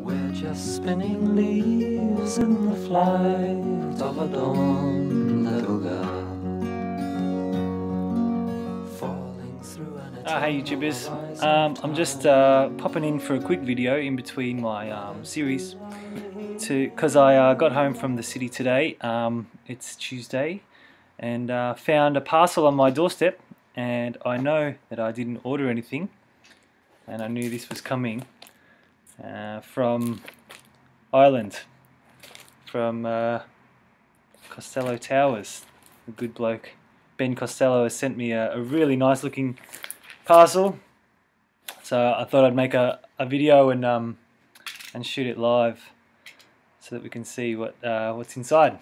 We're just spinning leaves in the flight of a dawn, little girl. Falling through an Uh, hey YouTubers, um, I'm just uh, popping in for a quick video in between my um, series to because I uh, got home from the city today. Um, it's Tuesday and uh, found a parcel on my doorstep and I know that I didn't order anything and I knew this was coming uh, from Ireland. From uh, Costello Towers. A good bloke. Ben Costello has sent me a, a really nice looking parcel so I thought I'd make a, a video and um, and shoot it live so that we can see what uh, what's inside.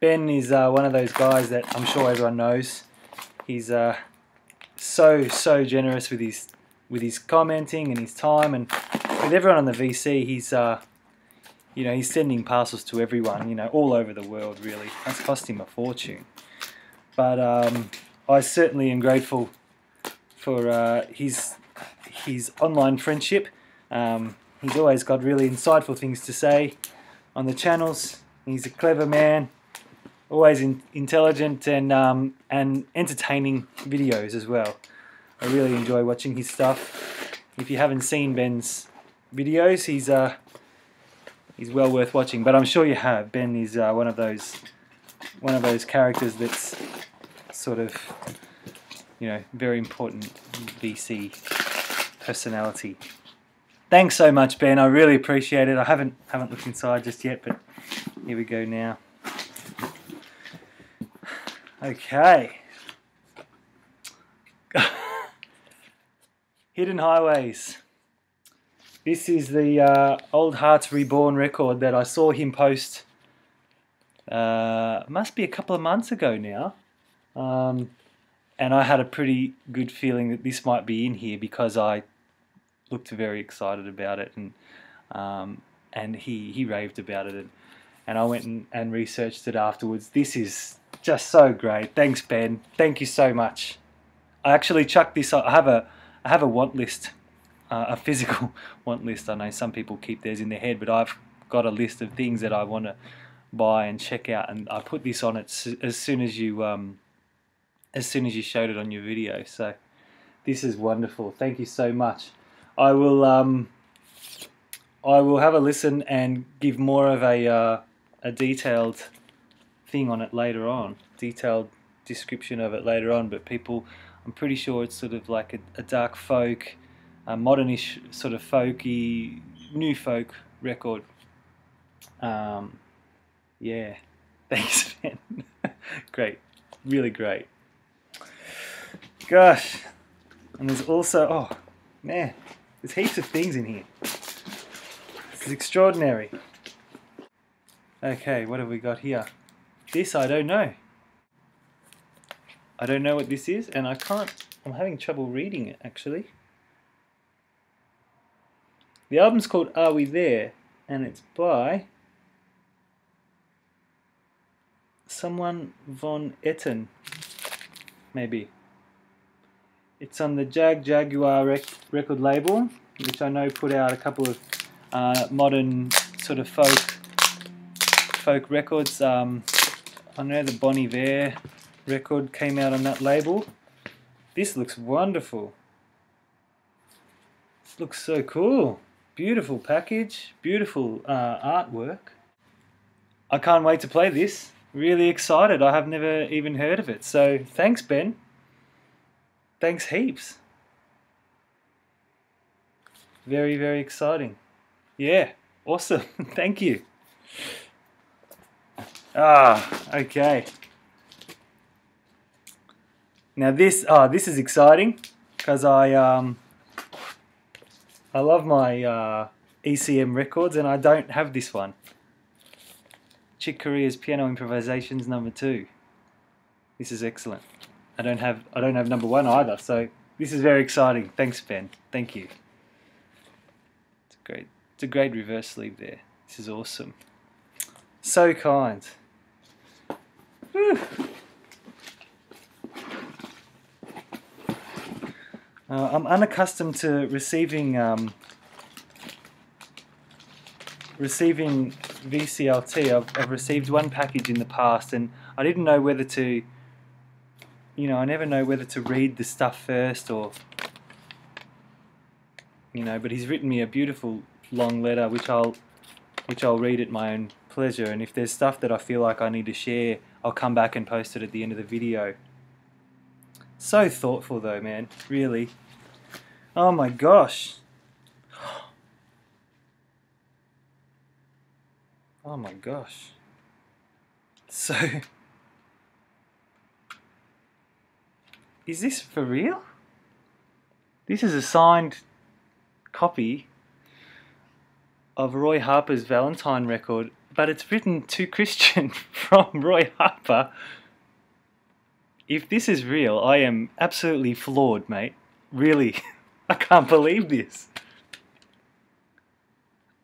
Ben is uh, one of those guys that I'm sure everyone knows. He's uh, so so generous with his with his commenting and his time, and with everyone on the VC, he's uh, you know he's sending parcels to everyone, you know, all over the world. Really, that's cost him a fortune. But um, I certainly am grateful for uh, his his online friendship. Um, he's always got really insightful things to say on the channels. He's a clever man always in, intelligent and um, and entertaining videos as well. I really enjoy watching his stuff. If you haven't seen Ben's videos, he's uh, he's well worth watching. But I'm sure you have. Ben is uh, one of those one of those characters that's sort of you know very important VC personality. Thanks so much, Ben. I really appreciate it. I haven't haven't looked inside just yet, but here we go now. Okay. Hidden Highways. This is the uh, Old Hearts Reborn record that I saw him post. Uh, must be a couple of months ago now. Um, and I had a pretty good feeling that this might be in here because I looked very excited about it and um, and he, he raved about it and, and I went and, and researched it afterwards. This is just so great. Thanks, Ben. Thank you so much. I actually chucked this. I have a I have a want list, uh, a physical want list. I know some people keep theirs in their head, but I've got a list of things that I want to buy and check out, and I put this on it as soon as you um, as soon as you showed it on your video. So this is wonderful. Thank you so much. I will um, I will have a listen and give more of a uh, a detailed thing on it later on, detailed description of it later on. But people, I'm pretty sure it's sort of like a, a dark folk, modernish sort of folky, new folk record. Um, yeah, thanks, man. great, really great. Gosh, and there's also oh man, there's heaps of things in here. This is extraordinary. Okay, what have we got here? This I don't know. I don't know what this is, and I can't. I'm having trouble reading it actually. The album's called Are We There, and it's by someone von Etten, maybe. It's on the Jagjaguwar rec record label, which I know put out a couple of uh, modern sort of folk folk records. Um, I know the Bon Iver record came out on that label. This looks wonderful. Looks so cool. Beautiful package, beautiful uh, artwork. I can't wait to play this. Really excited. I have never even heard of it. So thanks, Ben. Thanks heaps. Very, very exciting. Yeah, awesome. Thank you. Ah, okay. Now this, ah, this is exciting because I um, I love my uh, ECM records and I don't have this one. Chick Corea's Piano Improvisations number two. This is excellent. I don't have I don't have number one either, so this is very exciting. Thanks, Ben. Thank you. It's a great it's a great reverse sleeve there. This is awesome. So kind. Whew. Uh, I'm unaccustomed to receiving um, receiving VCLT. I've, I've received one package in the past, and I didn't know whether to, you know, I never know whether to read the stuff first or, you know. But he's written me a beautiful long letter, which I'll, which I'll read at my own pleasure. And if there's stuff that I feel like I need to share, I'll come back and post it at the end of the video. So thoughtful though, man. Really. Oh my gosh. Oh my gosh. So. Is this for real? This is a signed copy of Roy Harper's Valentine record, but it's written to Christian from Roy Harper. If this is real, I am absolutely floored, mate. Really. I can't believe this.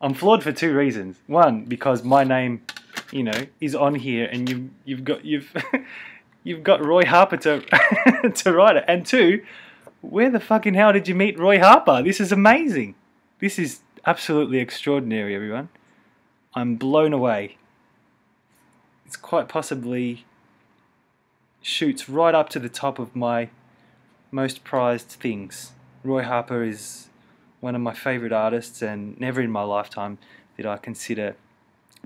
I'm floored for two reasons. One, because my name, you know, is on here, and you you've got you've you've got Roy Harper to to write it. And two, where the fucking hell did you meet Roy Harper? This is amazing. This is absolutely extraordinary, everyone. I'm blown away. It's quite possibly shoots right up to the top of my most prized things. Roy Harper is one of my favourite artists, and never in my lifetime did I consider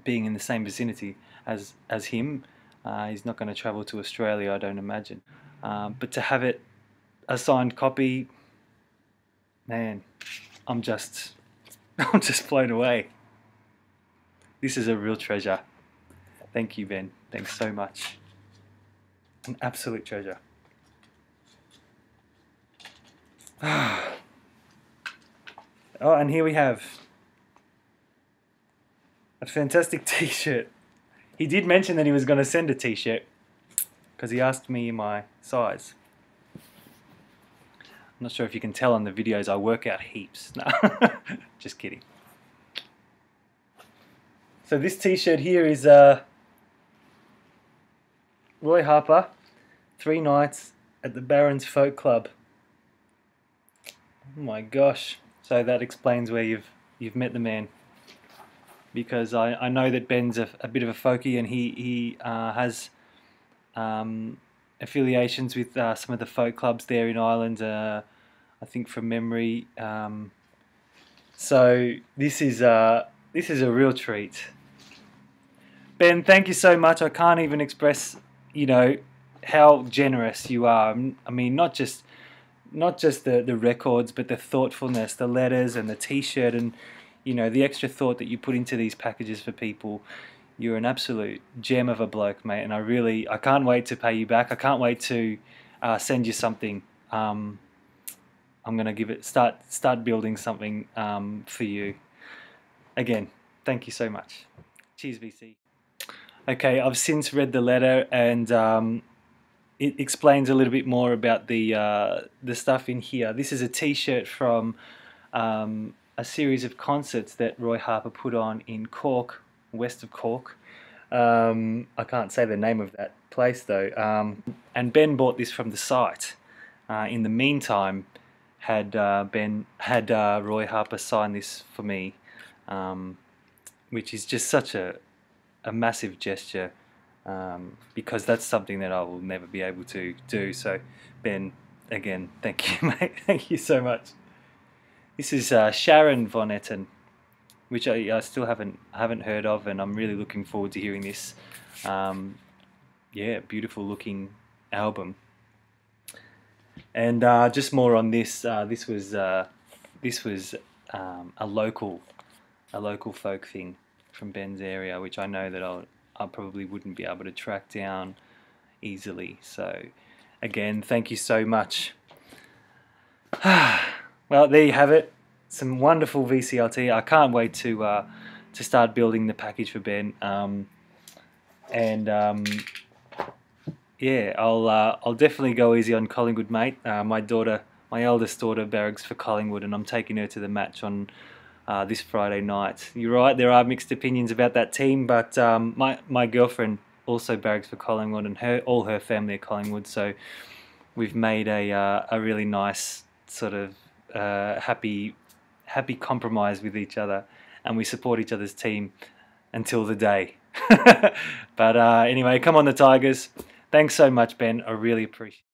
being in the same vicinity as as him. Uh, he's not going to travel to Australia, I don't imagine. Um, but to have it a signed copy, man, I'm just I'm just blown away. This is a real treasure. Thank you, Ben. Thanks so much. An absolute treasure. Oh, and here we have a fantastic t-shirt. He did mention that he was going to send a t-shirt because he asked me my size. I'm not sure if you can tell on the videos I work out heaps. No, just kidding. So this t-shirt here is uh, Roy Harper, three nights at the Barons Folk Club. Oh my gosh. So that explains where you've you've met the man. Because I, I know that Ben's a, a bit of a folkie and he, he uh, has um, affiliations with uh, some of the folk clubs there in Ireland, uh, I think from memory. Um, so this is, uh, this is a real treat. Ben, thank you so much. I can't even express, you know, how generous you are. I mean, not just not just the, the records, but the thoughtfulness, the letters and the T-shirt, and you know the extra thought that you put into these packages for people. You're an absolute gem of a bloke, mate, and I really I can't wait to pay you back. I can't wait to uh, send you something. Um, I'm gonna give it start start building something um, for you. Again, thank you so much. Cheers, VC. Okay, I've since read the letter and um, it explains a little bit more about the uh, the stuff in here. This is a T-shirt from um, a series of concerts that Roy Harper put on in Cork, west of Cork. Um, I can't say the name of that place though. Um, and Ben bought this from the site. Uh, in the meantime, had uh, Ben had uh, Roy Harper sign this for me, um, which is just such a a massive gesture um, because that's something that I will never be able to do. So, Ben, again, thank you, mate. thank you so much. This is uh, Sharon von Etten, which I, I, still haven't haven't heard of, and I'm really looking forward to hearing this. Um, yeah, beautiful looking album. And uh, just more on this. Uh, this was uh, this was um, a local a local folk thing from Ben's area, which I know that I'll I probably wouldn't be able to track down easily. So, again, thank you so much. well, there you have it. Some wonderful VCLT. I can't wait to uh, to start building the package for Ben. Um, and um, yeah, I'll uh, I'll definitely go easy on Collingwood, mate. Uh, my daughter, my eldest daughter, barracks for Collingwood, and I'm taking her to the match on uh, this Friday night. You're right, there are mixed opinions about that team, but um, my my girlfriend also barracks for Collingwood, and her all her family are Collingwood, so we've made a uh, a really nice sort of uh, happy happy compromise with each other. and we support each other's team until the day. but uh, anyway, come on the Tigers. Thanks so much, Ben. I really appreciate